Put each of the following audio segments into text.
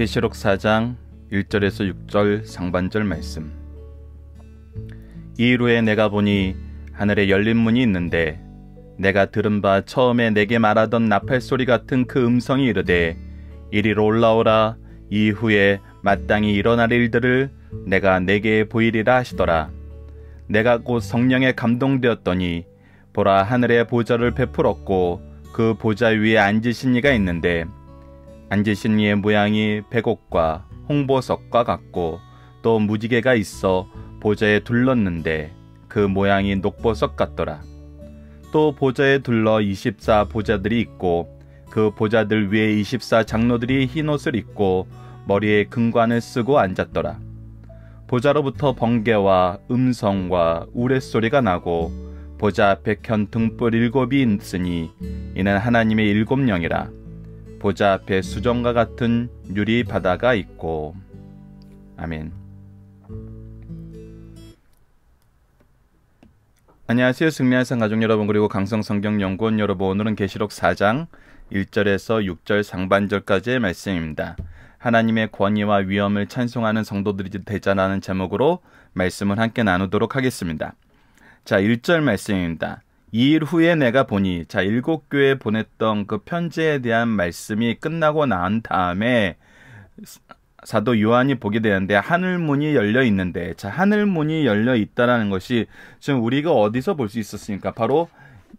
계시록 4장 1절에서 6절 상반절 말씀. 이후에 내가 보니 하늘에 열린 문이 있는데 내가 들은 바 처음에 내게 말하던 나팔 소리 같은 그 음성이 이르되 이리로 올라오라 이후에 마땅히 일어날 일들을 내가 내게 보이리라 하시더라. 내가 곧 성령에 감동되었더니 보라 하늘의 보좌를 베풀었고 그 보좌 위에 앉으신 이가 있는데 앉으신 이의 모양이 백옥과 홍보석과 같고 또 무지개가 있어 보좌에 둘렀는데 그 모양이 녹보석 같더라. 또 보좌에 둘러 24 보좌들이 있고 그 보좌들 위에 24 장로들이 흰 옷을 입고 머리에 금관을 쓰고 앉았더라. 보좌로부터 번개와 음성과 우레소리가 나고 보좌 켠 등불 일곱이 있으니 이는 하나님의 일곱 영이라. 보좌 앞에 수정과 같은 유리 바다가 있고 아멘. 안녕하세요. 승리한 상 가족 여러분 그리고 강성 성경 연구원 여러분 오늘은 계시록 4장 1절에서 6절 상반절까지의 말씀입니다. 하나님의 권위와 위엄을 찬송하는 성도들이 되자라는 제목으로 말씀을 함께 나누도록 하겠습니다. 자, 1절 말씀입니다. 이일 후에 내가 보니 자 일곱 교회 보냈던 그 편지에 대한 말씀이 끝나고 난 다음에 사도 요한이 보게 되는데 하늘 문이 열려 있는데 자 하늘 문이 열려 있다라는 것이 지금 우리가 어디서 볼 수 있었습니까? 바로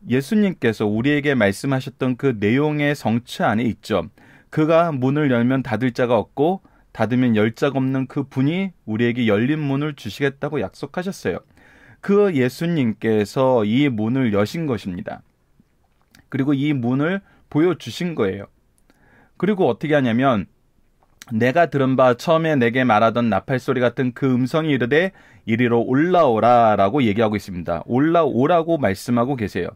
예수님께서 우리에게 말씀하셨던 그 내용의 성취 안에 있죠. 그가 문을 열면 닫을 자가 없고 닫으면 열 자가 없는 그 분이 우리에게 열린 문을 주시겠다고 약속하셨어요. 그 예수님께서 이 문을 여신 것입니다. 그리고 이 문을 보여주신 거예요. 그리고 어떻게 하냐면 내가 들은 바 처음에 내게 말하던 나팔 소리 같은 그 음성이 이르되 이리로 올라오라라고 얘기하고 있습니다. 올라오라고 말씀하고 계세요.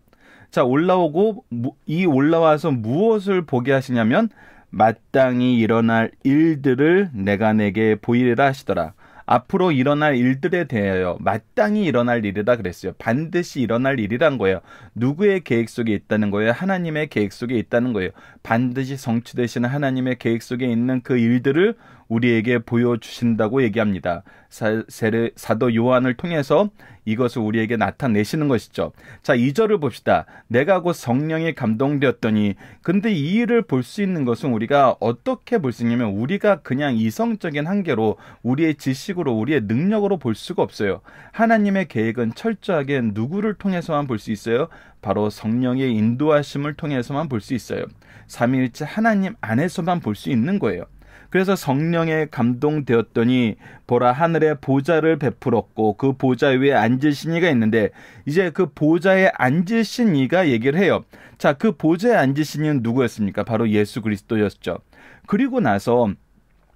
자, 올라오고 이 올라와서 무엇을 보게 하시냐면 마땅히 일어날 일들을 내가 내게 보이리라 하시더라. 앞으로 일어날 일들에 대하여 마땅히 일어날 일이다 그랬어요. 반드시 일어날 일이란 거예요. 누구의 계획 속에 있다는 거예요? 하나님의 계획 속에 있다는 거예요. 반드시 성취되시는 하나님의 계획 속에 있는 그 일들을 우리에게 보여주신다고 얘기합니다. 사, 세르, 사도 요한을 통해서 이것을 우리에게 나타내시는 것이죠. 자, 2절을 봅시다. 내가 곧 성령에 감동되었더니 근데 이 일을 볼 수 있는 것은 우리가 어떻게 볼 수 있냐면 우리가 그냥 이성적인 한계로 우리의 지식으로 우리의 능력으로 볼 수가 없어요. 하나님의 계획은 철저하게 누구를 통해서만 볼 수 있어요? 바로 성령의 인도하심을 통해서만 볼 수 있어요. 삼위일체 하나님 안에서만 볼 수 있는 거예요. 그래서 성령에 감동되었더니 보라 하늘에 보좌를 베풀었고 그 보좌 위에 앉으신 이가 있는데 이제 그 보좌에 앉으신 이가 얘기를 해요. 자, 그 보좌에 앉으신 이는 누구였습니까? 바로 예수 그리스도였죠. 그리고 나서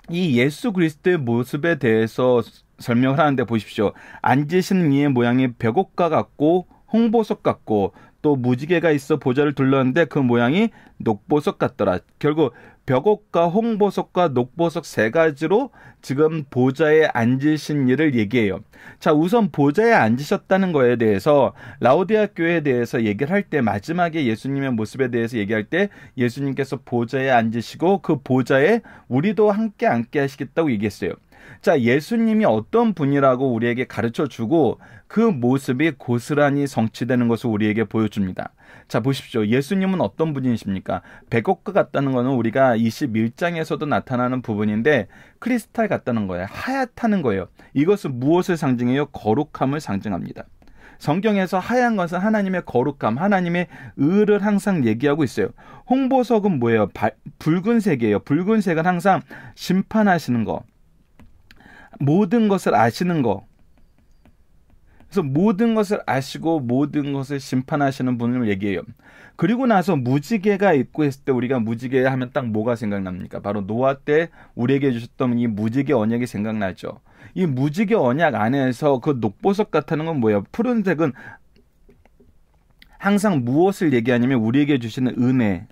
이 예수 그리스도의 모습에 대해서 설명을 하는데 보십시오. 앉으신 이의 모양이 벽옥과 같고 홍보석 같고 또 무지개가 있어 보좌를 둘렀는데 그 모양이 녹보석 같더라. 결국 벽옥과 홍보석과 녹보석 세 가지로 지금 보좌에 앉으신 일을 얘기해요. 자, 우선 보좌에 앉으셨다는 거에 대해서 라오디아 교회에 대해서 얘기를 할 때 마지막에 예수님의 모습에 대해서 얘기할 때 예수님께서 보좌에 앉으시고 그 보좌에 우리도 함께 앉게 하시겠다고 얘기했어요. 자, 예수님이 어떤 분이라고 우리에게 가르쳐 주고 그 모습이 고스란히 성취되는 것을 우리에게 보여줍니다. 자, 보십시오. 예수님은 어떤 분이십니까? 백옥과 같다는 것은 우리가 21장에서도 나타나는 부분인데 크리스탈 같다는 거예요. 하얗다는 거예요. 이것은 무엇을 상징해요? 거룩함을 상징합니다. 성경에서 하얀 것은 하나님의 거룩함, 하나님의 의를 항상 얘기하고 있어요. 홍보석은 뭐예요? 바, 붉은색이에요. 붉은색은 항상 심판하시는 거. 모든 것을 아시는 거. 그래서 모든 것을 아시고 모든 것을 심판하시는 분을 얘기해요. 그리고 나서 무지개가 있고 했을 때 우리가 무지개 하면 딱 뭐가 생각납니까? 바로 노아 때 우리에게 주셨던 이 무지개 언약이 생각나죠. 이 무지개 언약 안에서 그 녹보석 같다는 건 뭐예요? 푸른색은 항상 무엇을 얘기하냐면 우리에게 주시는 은혜,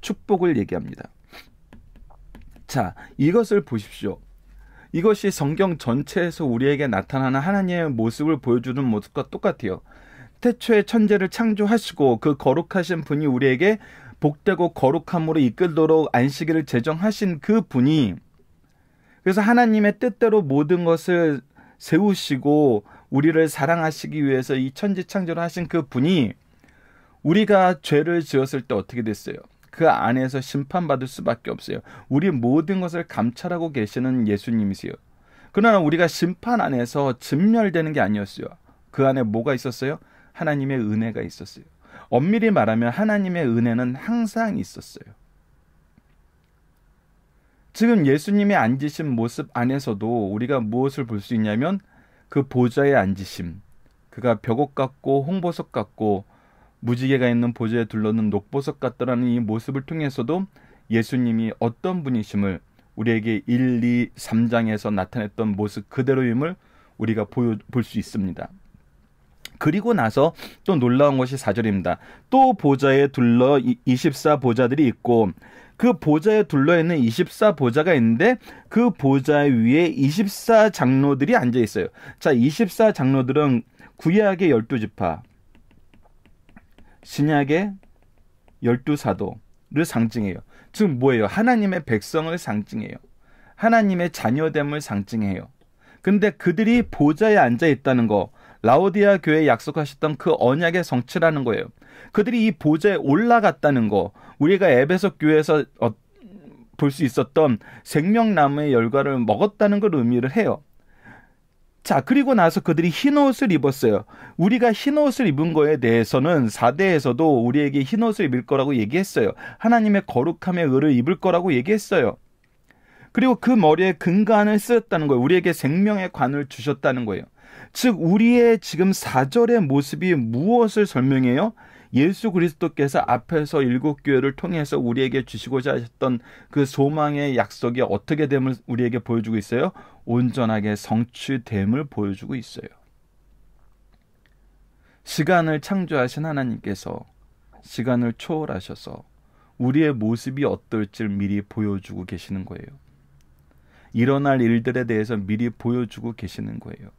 축복을 얘기합니다. 자, 이것을 보십시오. 이것이 성경 전체에서 우리에게 나타나는 하나님의 모습을 보여주는 모습과 똑같아요. 태초에 천재를 창조하시고 그 거룩하신 분이 우리에게 복되고 거룩함으로 이끌도록 안식일을 제정하신 그 분이 그래서 하나님의 뜻대로 모든 것을 세우시고 우리를 사랑하시기 위해서 이 천지 창조를 하신 그 분이 우리가 죄를 지었을 때 어떻게 됐어요? 그 안에서 심판받을 수밖에 없어요. 우리 모든 것을 감찰하고 계시는 예수님이세요. 그러나 우리가 심판 안에서 진멸되는 게 아니었어요. 그 안에 뭐가 있었어요? 하나님의 은혜가 있었어요. 엄밀히 말하면 하나님의 은혜는 항상 있었어요. 지금 예수님의 앉으신 모습 안에서도 우리가 무엇을 볼 수 있냐면 그 보좌에 앉으심. 그가 벽옥 같고 홍보석 같고 무지개가 있는 보좌에 둘러는 녹보석 같다라는 이 모습을 통해서도 예수님이 어떤 분이심을 우리에게 1, 2, 3장에서 나타냈던 모습 그대로임을 우리가 볼 수 있습니다. 그리고 나서 또 놀라운 것이 4절입니다. 또 보좌에 둘러 24 보좌들이 있고 그 보좌에 둘러 있는 24 보좌가 있는데 그 보좌 위에 24 장로들이 앉아 있어요. 자, 24 장로들은 구약의 12지파, 신약의 12사도를 상징해요. 즉 뭐예요? 하나님의 백성을 상징해요. 하나님의 자녀됨을 상징해요. 근데 그들이 보좌에 앉아 있다는 거, 라오디아 교회에 약속하셨던 그 언약의 성취라는 거예요. 그들이 이 보좌에 올라갔다는 거, 우리가 에베소 교회에서 어, 볼수 있었던 생명나무의 열과를 먹었다는 걸 의미를 해요. 자, 그리고 나서 그들이 흰 옷을 입었어요. 우리가 흰 옷을 입은 거에 대해서는 4대에서도 우리에게 흰 옷을 입을 거라고 얘기했어요. 하나님의 거룩함의 의를 입을 거라고 얘기했어요. 그리고 그 머리에 근간을 쓰였다는 거예요. 우리에게 생명의 관을 주셨다는 거예요. 즉 우리의 지금 4절의 모습이 무엇을 설명해요? 예수 그리스도께서 앞에서 일곱 교회를 통해서 우리에게 주시고자 하셨던 그 소망의 약속이 어떻게 됨을 우리에게 보여주고 있어요? 온전하게 성취됨을 보여주고 있어요. 시간을 창조하신 하나님께서 시간을 초월하셔서 우리의 모습이 어떨지 미리 보여주고 계시는 거예요. 일어날 일들에 대해서 미리 보여주고 계시는 거예요.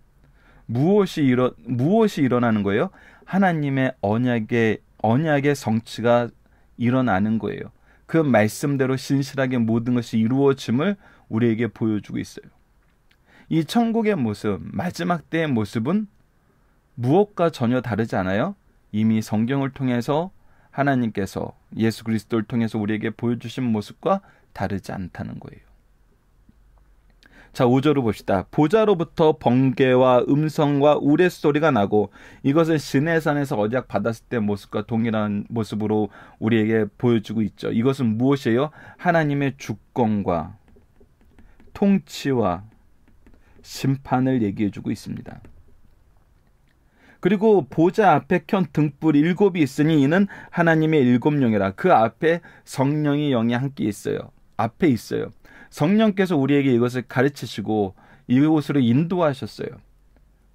무엇이 일어 무엇이 일어나는 거예요? 하나님의 언약의 언약의 성취가 일어나는 거예요. 그 말씀대로 신실하게 모든 것이 이루어짐을 우리에게 보여주고 있어요. 이 천국의 모습, 마지막 때의 모습은 무엇과 전혀 다르지 않아요? 이미 성경을 통해서 하나님께서 예수 그리스도를 통해서 우리에게 보여주신 모습과 다르지 않다는 거예요. 자, 5절을 봅시다. 보좌로부터 번개와 음성과 우레소리가 나고 이것은 시내산에서 언약 받았을 때 모습과 동일한 모습으로 우리에게 보여주고 있죠. 이것은 무엇이에요? 하나님의 주권과 통치와 심판을 얘기해 주고 있습니다. 그리고 보좌 앞에 켠 등불 일곱이 있으니 이는 하나님의 일곱 영이라. 그 앞에 성령이 영이 함께 있어요. 앞에 있어요. 성령께서 우리에게 이것을 가르치시고 이곳으로 인도하셨어요.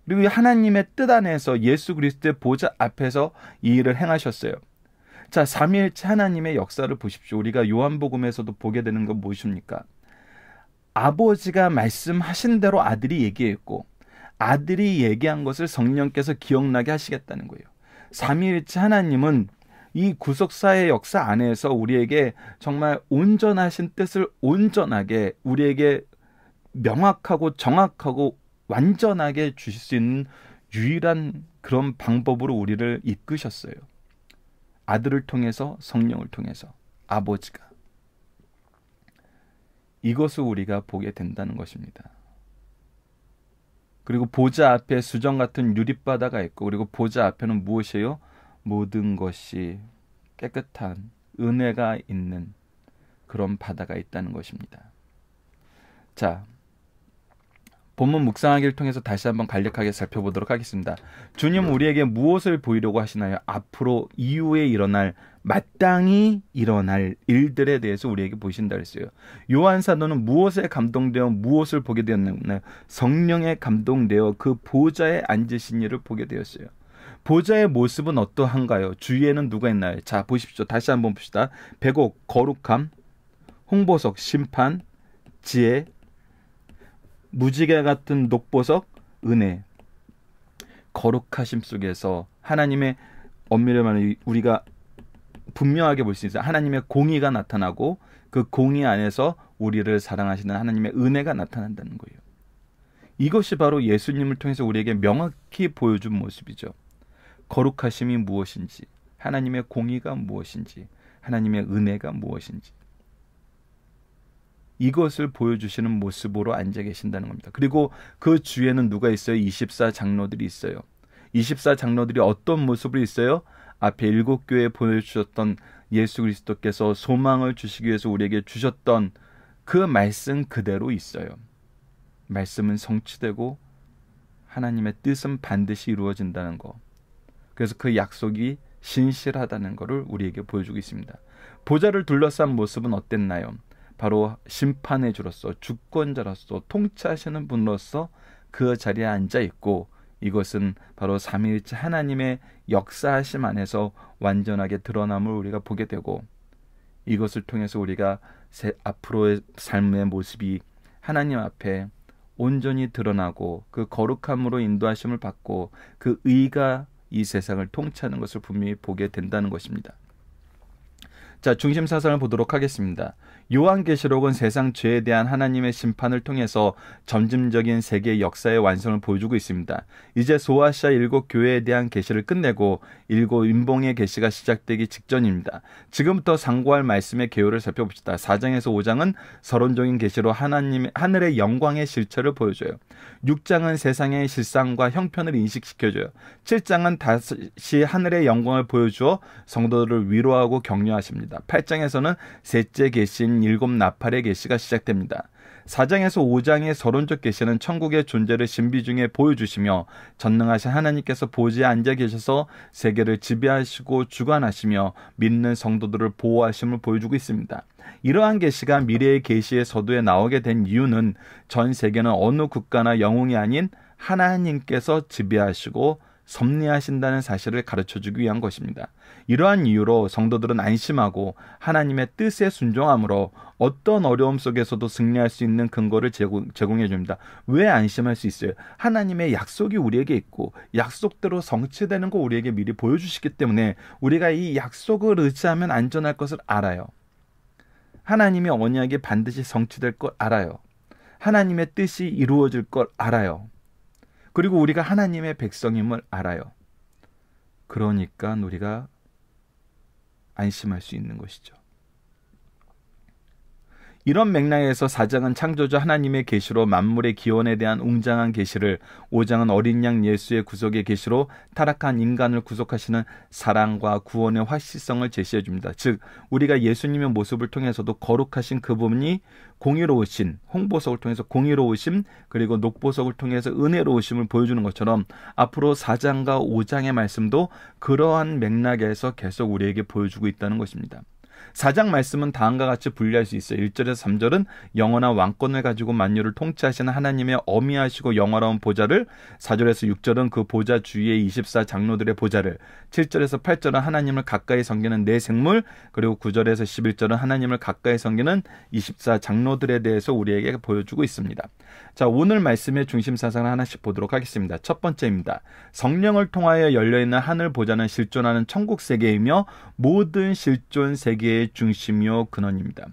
그리고 하나님의 뜻 안에서 예수 그리스도의 보좌 앞에서 이 일을 행하셨어요. 자, 삼위일체 하나님의 역사를 보십시오. 우리가 요한복음에서도 보게 되는 건 무엇입니까? 아버지가 말씀하신 대로 아들이 얘기했고 아들이 얘기한 것을 성령께서 기억나게 하시겠다는 거예요. 삼위일체 하나님은 이 구속사의 역사 안에서 우리에게 정말 온전하신 뜻을 온전하게 우리에게 명확하고 정확하고 완전하게 주실 수 있는 유일한 그런 방법으로 우리를 이끄셨어요. 아들을 통해서 성령을 통해서 아버지가 이것을 우리가 보게 된다는 것입니다. 그리고 보좌 앞에 수정 같은 유리바다가 있고 그리고 보좌 앞에는 무엇이에요? 모든 것이 깨끗한 은혜가 있는 그런 바다가 있다는 것입니다. 자, 본문 묵상하기를 통해서 다시 한번 간략하게 살펴보도록 하겠습니다. 주님 우리에게 무엇을 보이려고 하시나요? 앞으로 이후에 일어날 마땅히 일어날 일들에 대해서 우리에게 보신다 그랬어요. 요한 사도는 무엇에 감동되어 무엇을 보게 되었나요? 성령에 감동되어 그 보좌에 앉으신 이를 보게 되었어요. 보좌의 모습은 어떠한가요? 주위에는 누가 있나요? 자, 보십시오. 다시 한번 봅시다. 백옥, 거룩함, 홍보석, 심판, 지혜, 무지개 같은 녹보석, 은혜. 거룩하심 속에서 하나님의 엄밀히 말하면 우리가 분명하게 볼 수 있어요. 하나님의 공의가 나타나고 그 공의 안에서 우리를 사랑하시는 하나님의 은혜가 나타난다는 거예요. 이것이 바로 예수님을 통해서 우리에게 명확히 보여준 모습이죠. 거룩하심이 무엇인지, 하나님의 공의가 무엇인지, 하나님의 은혜가 무엇인지. 이것을 보여주시는 모습으로 앉아 계신다는 겁니다. 그리고 그 주에는 누가 있어요? 24 장로들이 있어요. 24 장로들이 어떤 모습으로 있어요? 앞에 일곱 교회에 보여주셨던 예수 그리스도께서 소망을 주시기 위해서 우리에게 주셨던 그 말씀 그대로 있어요. 말씀은 성취되고 하나님의 뜻은 반드시 이루어진다는 거. 그래서 그 약속이 신실하다는 것을 우리에게 보여주고 있습니다. 보좌를 둘러싼 모습은 어땠나요? 바로 심판의 주로서 주권자로서 통치하시는 분으로서 그 자리에 앉아 있고 이것은 바로 삼위일체 하나님의 역사하심 안에서 완전하게 드러남을 우리가 보게 되고 이것을 통해서 우리가 앞으로의 삶의 모습이 하나님 앞에 온전히 드러나고 그 거룩함으로 인도하심을 받고 그 의가 이 세상을 통치하는 것을 분명히 보게 된다는 것입니다. 자, 중심 사상을 보도록 하겠습니다. 요한계시록은 세상 죄에 대한 하나님의 심판을 통해서 점진적인 세계 역사의 완성을 보여주고 있습니다. 이제 소아시아 일곱 교회에 대한 계시를 끝내고 일곱 인봉의 계시가 시작되기 직전입니다. 지금부터 상고할 말씀의 개요를 살펴봅시다. 4장에서 5장은 서론적인 계시로 하나님 하늘의 영광의 실체를 보여줘요. 6장은 세상의 실상과 형편을 인식시켜줘요. 7장은 다시 하늘의 영광을 보여주어 성도들을 위로하고 격려하십니다. 8장에서는 셋째 계신 일곱 나팔의 계시가 시작됩니다. 4장에서 5장의 서론적 계시는 천국의 존재를 신비 중에 보여주시며 전능하신 하나님께서 보지에 앉아 계셔서 세계를 지배하시고 주관하시며 믿는 성도들을 보호하심을 보여주고 있습니다. 이러한 계시가 미래의 계시의 서두에 나오게 된 이유는 전 세계는 어느 국가나 영웅이 아닌 하나님께서 지배하시고 섭리하신다는 사실을 가르쳐 주기 위한 것입니다. 이러한 이유로 성도들은 안심하고 하나님의 뜻에 순종함으로 어떤 어려움 속에서도 승리할 수 있는 근거를 제공, 제공해 줍니다. 왜 안심할 수 있어요? 하나님의 약속이 우리에게 있고 약속대로 성취되는 거 우리에게 미리 보여주시기 때문에 우리가 이 약속을 의지하면 안전할 것을 알아요. 하나님의 언약이 반드시 성취될 걸 알아요. 하나님의 뜻이 이루어질 걸 알아요. 그리고 우리가 하나님의 백성임을 알아요. 그러니까 우리가 안심할 수 있는 것이죠. 이런 맥락에서 사장은 창조주 하나님의 계시로 만물의 기원에 대한 웅장한 계시를 5장은 어린 양 예수의 구속의 계시로 타락한 인간을 구속하시는 사랑과 구원의 확실성을 제시해 줍니다. 즉 우리가 예수님의 모습을 통해서도 거룩하신 그분이 공의로우신 홍보석을 통해서 공의로우심 그리고 녹보석을 통해서 은혜로우심을 보여주는 것처럼 앞으로 4장과 5장의 말씀도 그러한 맥락에서 계속 우리에게 보여주고 있다는 것입니다. 4장 말씀은 다음과 같이 분리할 수 있어요. 1절에서 3절은 영원한 왕권을 가지고 만유를 통치하시는 하나님의 어미하시고 영원한 보좌를 4절에서 6절은 그 보좌 주위의 24 장로들의 보좌를 7절에서 8절은 하나님을 가까이 섬기는 내 생물 그리고 9절에서 11절은 하나님을 가까이 섬기는 24 장로들에 대해서 우리에게 보여주고 있습니다. 자, 오늘 말씀의 중심 사상을 하나씩 보도록 하겠습니다. 첫 번째입니다. 성령을 통하여 열려있는 하늘 보좌는 실존하는 천국 세계이며 모든 실존 세계의 중심이요 근원입니다.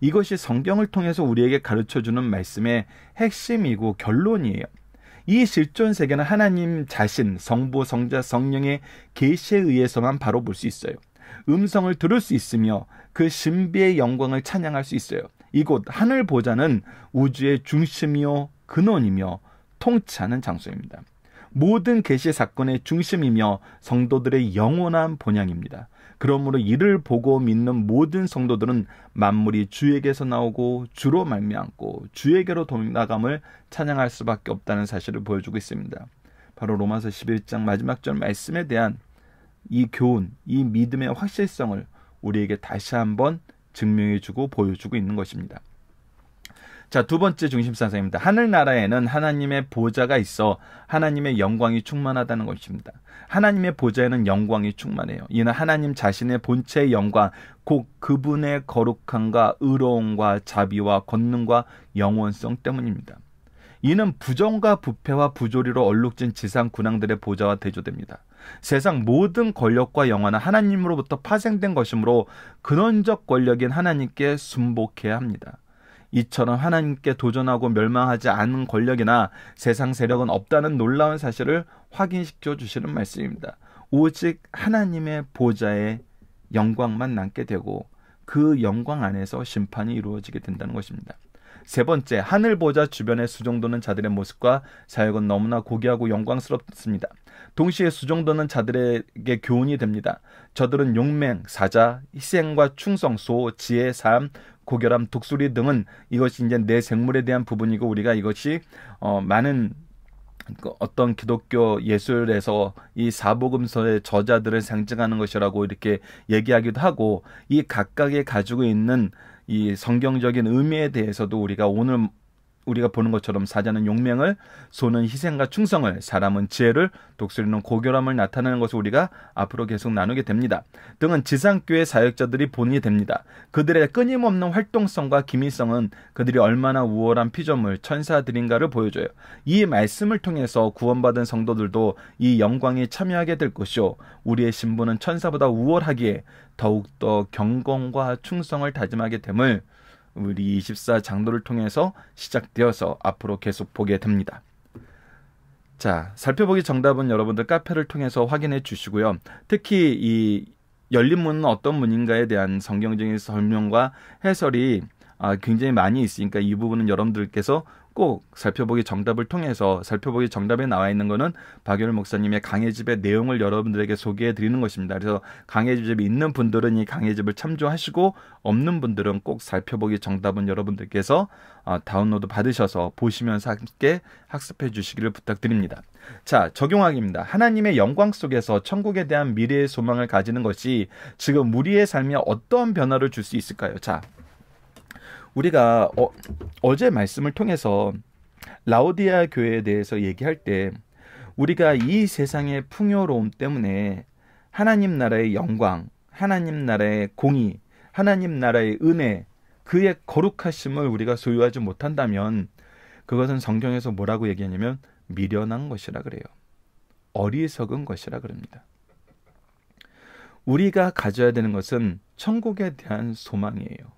이것이 성경을 통해서 우리에게 가르쳐 주는 말씀의 핵심이고 결론이에요. 이 실존 세계는 하나님 자신, 성부, 성자, 성령의 계시에 의해서만 바로 볼 수 있어요. 음성을 들을 수 있으며 그 신비의 영광을 찬양할 수 있어요. 이곳 하늘 보좌는 우주의 중심이요 근원이며 통치하는 장소입니다. 모든 계시 사건의 중심이며 성도들의 영원한 본향입니다. 그러므로 이를 보고 믿는 모든 성도들은 만물이 주에게서 나오고 주로 말미암고 주에게로 돌아감을 찬양할 수밖에 없다는 사실을 보여주고 있습니다. 바로 로마서 11장 마지막 절 말씀에 대한 이 교훈, 이 믿음의 확실성을 우리에게 다시 한번 증명해주고 보여주고 있는 것입니다. 자, 두 번째 중심 사상입니다. 하늘나라에는 하나님의 보좌가 있어 하나님의 영광이 충만하다는 것입니다. 하나님의 보좌에는 영광이 충만해요. 이는 하나님 자신의 본체의 영광, 곧 그분의 거룩함과 의로움과 자비와 권능과 영원성 때문입니다. 이는 부정과 부패와 부조리로 얼룩진 지상 군왕들의 보좌와 대조됩니다. 세상 모든 권력과 영화는 하나님으로부터 파생된 것이므로 근원적 권력인 하나님께 순복해야 합니다. 이처럼 하나님께 도전하고 멸망하지 않은 권력이나 세상 세력은 없다는 놀라운 사실을 확인시켜 주시는 말씀입니다. 오직 하나님의 보좌에 영광만 남게 되고 그 영광 안에서 심판이 이루어지게 된다는 것입니다. 세 번째, 하늘 보좌 주변에 수종도는 자들의 모습과 사역은 너무나 고귀하고 영광스럽습니다. 동시에 수종도는 자들에게 교훈이 됩니다. 저들은 용맹, 사자, 희생과 충성, 소, 지혜, 삶, 고결함, 독수리 등은 이것이 이제 내 생물에 대한 부분이고 우리가 이것이 어, 많은 그 어떤 기독교 예술에서 이 사복음서의 저자들을 상징하는 것이라고 이렇게 얘기하기도 하고 이 각각의 가지고 있는 이 성경적인 의미에 대해서도 우리가 오늘 우리가 보는 것처럼 사자는 용맹을, 소는 희생과 충성을, 사람은 지혜를, 독수리는 고결함을 나타내는 것을 우리가 앞으로 계속 나누게 됩니다. 등은 지상교회 사역자들이 본이 됩니다. 그들의 끊임없는 활동성과 기밀성은 그들이 얼마나 우월한 피조물, 천사들인가를 보여줘요. 이 말씀을 통해서 구원받은 성도들도 이 영광에 참여하게 될 것이요. 우리의 신부는 천사보다 우월하기에 더욱더 경건과 충성을 다짐하게 됨을 우리 24 장도를 통해서 시작되어서 앞으로 계속 보게 됩니다. 자, 살펴보기 정답은 여러분들 카페를 통해서 확인해 주시고요. 특히 이 열린 문은 어떤 문인가에 대한 성경적인 설명과 해설이 아, 굉장히 많이 있으니까 이 부분은 여러분들께서 꼭 살펴보기 정답을 통해서 살펴보기 정답에 나와 있는 거는 박열 목사님의 강해집의 내용을 여러분들에게 소개해 드리는 것입니다. 그래서 강해집이 있는 분들은 이 강해집을 참조하시고 없는 분들은 꼭 살펴보기 정답은 여러분들께서 어, 다운로드 받으셔서 보시면서 함께 학습해 주시기를 부탁드립니다. 자, 적용하기입니다. 하나님의 영광 속에서 천국에 대한 미래의 소망을 가지는 것이 지금 우리의 삶에 어떤 변화를 줄 수 있을까요? 자, 우리가 어, 어제 말씀을 통해서 라오디아 교회에 대해서 얘기할 때 우리가 이 세상의 풍요로움 때문에 하나님 나라의 영광, 하나님 나라의 공의, 하나님 나라의 은혜, 그의 거룩하심을 우리가 소유하지 못한다면 그것은 성경에서 뭐라고 얘기하냐면 미련한 것이라 그래요. 어리석은 것이라 그럽니다. 우리가 가져야 되는 것은 천국에 대한 소망이에요.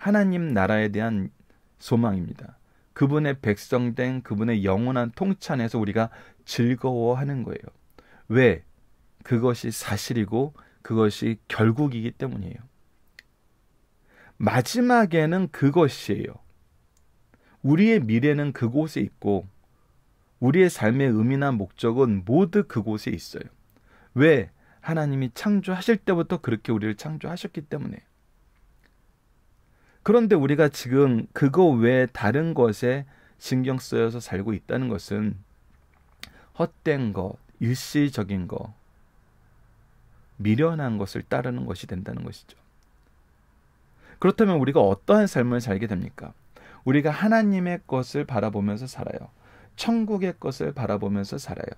하나님 나라에 대한 소망입니다. 그분의 백성된 그분의 영원한 통치안에서 우리가 즐거워하는 거예요. 왜? 그것이 사실이고 그것이 결국이기 때문이에요. 마지막에는 그것이에요. 우리의 미래는 그곳에 있고 우리의 삶의 의미나 목적은 모두 그곳에 있어요. 왜? 하나님이 창조하실 때부터 그렇게 우리를 창조하셨기 때문에. 그런데 우리가 지금 그거 외에 다른 것에 신경 쓰여서 살고 있다는 것은 헛된 것, 일시적인 것, 미련한 것을 따르는 것이 된다는 것이죠. 그렇다면 우리가 어떠한 삶을 살게 됩니까? 우리가 하나님의 것을 바라보면서 살아요. 천국의 것을 바라보면서 살아요.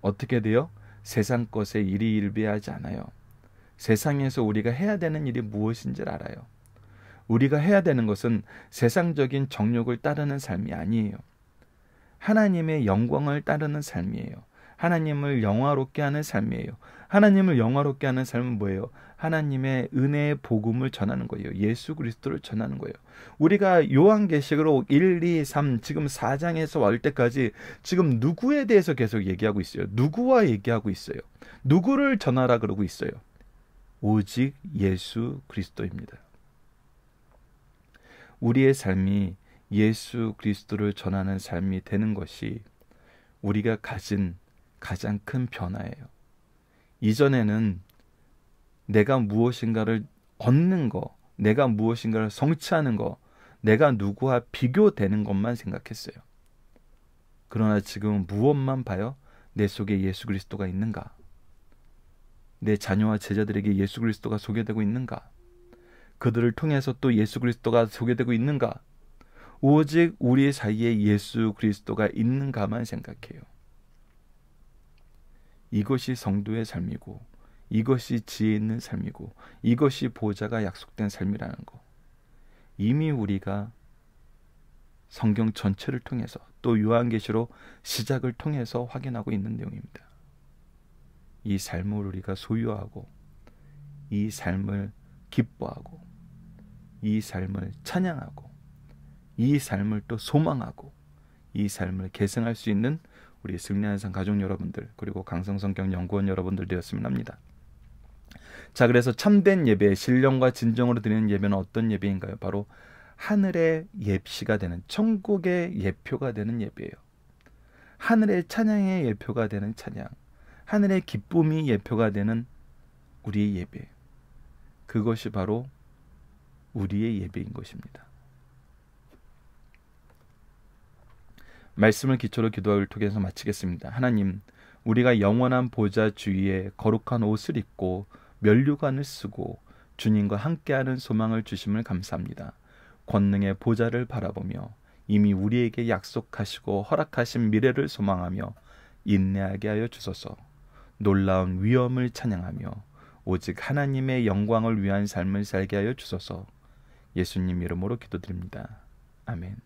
어떻게 돼요? 세상 것에 일이 일비하지 않아요. 세상에서 우리가 해야 되는 일이 무엇인지를 알아요. 우리가 해야 되는 것은 세상적인 정욕을 따르는 삶이 아니에요. 하나님의 영광을 따르는 삶이에요. 하나님을 영화롭게 하는 삶이에요. 하나님을 영화롭게 하는 삶은 뭐예요? 하나님의 은혜의 복음을 전하는 거예요. 예수 그리스도를 전하는 거예요. 우리가 요한계시록 1, 2, 3 지금 4장에서 올 때까지 지금 누구에 대해서 계속 얘기하고 있어요. 누구와 얘기하고 있어요. 누구를 전하라 그러고 있어요. 오직 예수 그리스도입니다. 우리의 삶이 예수 그리스도를 전하는 삶이 되는 것이 우리가 가진 가장 큰 변화예요. 이전에는 내가 무엇인가를 얻는 거, 내가 무엇인가를 성취하는 거, 내가 누구와 비교되는 것만 생각했어요. 그러나 지금은 무엇만 봐요? 내 속에 예수 그리스도가 있는가? 내 자녀와 제자들에게 예수 그리스도가 소개되고 있는가? 그들을 통해서 또 예수 그리스도가 소개되고 있는가? 오직 우리 사이에 예수 그리스도가 있는가만 생각해요. 이것이 성도의 삶이고, 이것이 지혜 있는 삶이고, 이것이 보좌가 약속된 삶이라는 거. 이미 우리가 성경 전체를 통해서 또 요한계시로 시작을 통해서 확인하고 있는 내용입니다. 이 삶을 우리가 소유하고 이 삶을 기뻐하고 이 삶을 찬양하고 이 삶을 또 소망하고 이 삶을 계승할 수 있는 우리 승리한상 가족 여러분들 그리고 강성성경 연구원 여러분들 되었으면 합니다. 자 그래서 참된 예배 신령과 진정으로 드리는 예배는 어떤 예배인가요? 바로 하늘의 예시가 되는 천국의 예표가 되는 예배예요. 하늘의 찬양의 예표가 되는 찬양, 하늘의 기쁨이 예표가 되는 우리의 예배. 그것이 바로 우리의 예배인 것입니다. 말씀을 기초로 기도를 통해서 마치겠습니다. 하나님, 우리가 영원한 보좌 주위에 거룩한 옷을 입고 면류관을 쓰고 주님과 함께하는 소망을 주심을 감사합니다. 권능의 보좌를 바라보며 이미 우리에게 약속하시고 허락하신 미래를 소망하며 인내하게 하여 주소서. 놀라운 위엄을 찬양하며 오직 하나님의 영광을 위한 삶을 살게 하여 주소서. 예수님 이름으로 기도드립니다. 아멘.